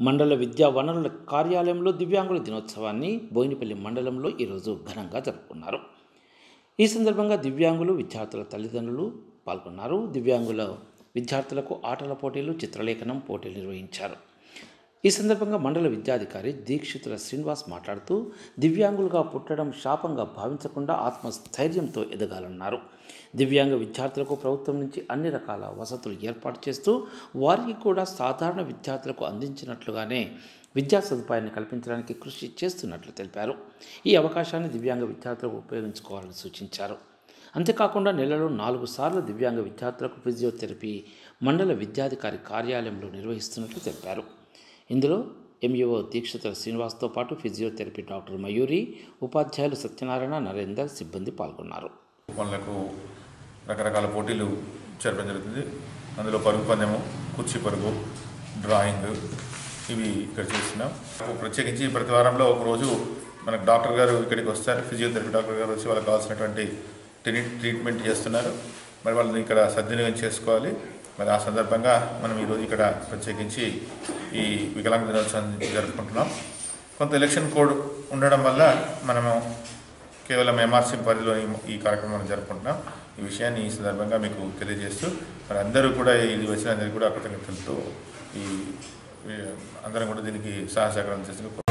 మండల విద్యా వనరుల కార్యాలయంలో దివ్యాంగుల దినోత్సవాన్ని బోయినపల్లి మండలంలో ఈరోజు ఘనంగా జరుపుకున్నారు. ఈ సందర్భంగా దివ్యాంగులు విద్యార్థుల తల్లిదండ్రులు పాల్గొన్నారు. దివ్యాంగుల విద్యార్థులకు ఆటల పోటీలు చిత్రలేఖనం పోటీలు నిర్వహించారు. ఈ సందర్భంగా మండల విద్యాధికారి దీక్షితుల శ్రీనివాస్ మాట్లాడుతూ దివ్యాంగులుగా పుట్టడం శాపంగా భావించకుండా ఆత్మస్థైర్యంతో ఎదగాలన్నారు. దివ్యాంగ విద్యార్థులకు ప్రభుత్వం నుంచి అన్ని రకాల వసతులు ఏర్పాటు చేస్తూ వారికి కూడా సాధారణ విద్యార్థులకు అందించినట్లుగానే విద్యా సదుపాయాన్ని కల్పించడానికి కృషి చేస్తున్నట్లు తెలిపారు. ఈ అవకాశాన్ని దివ్యాంగ విద్యార్థులకు ఉపయోగించుకోవాలని సూచించారు. అంతేకాకుండా నెలలో నాలుగు సార్లు దివ్యాంగ విద్యార్థులకు ఫిజియోథెరపీ మండల విద్యాధికారి కార్యాలయంలో నిర్వహిస్తున్నట్లు తెలిపారు. ఇందులో ఎంఈఓ దీక్షితుల శ్రీనివాస్తో పాటు ఫిజియోథెరపీ డాక్టర్ మయూరి ఉపాధ్యాయులు సత్యనారాయణ నరేందర్ సిబ్బంది పాల్గొన్నారు. వాళ్ళకు రకరకాల పోటీలు జరపడం జరుగుతుంది. అందులో పరుగు పందెము కుర్చీ పరుగు డ్రాయింగ్ ఇవి ఇక్కడ చేస్తున్నాం. ప్రత్యేకించి ప్రతి వారంలో ఒకరోజు మనకు డాక్టర్ గారు ఇక్కడికి వస్తారు. ఫిజియోథెరపీ డాక్టర్ గారు వచ్చి వాళ్ళకి కావాల్సినటువంటి ట్రీట్మెంట్ చేస్తున్నారు. మరి వాళ్ళని ఇక్కడ సద్వినియోగం చేసుకోవాలి. మరి ఆ సందర్భంగా మనం ఈరోజు ఇక్కడ ప్రత్యేకించి ఈ వికలాంగ దినోత్సవం జరుపుకుంటున్నాం. కొంత ఎలక్షన్ కోడ్ ఉండడం వల్ల మనము కేవలం ఎంఆర్సీ పరిధిలో ఈ- కార్యక్రమం కార్యక్రమాన్ని జరుపుకుంటున్నాం. ఈ విషయాన్ని ఈ సందర్భంగా మీకు తెలియజేస్తూ మరి అందరూ కూడా ఇది వచ్చిన అందరికీ కూడా కృతజ్ఞతలతో ఈ ఈ అందరం కూడా దీనికి సహసహకారం చేసిన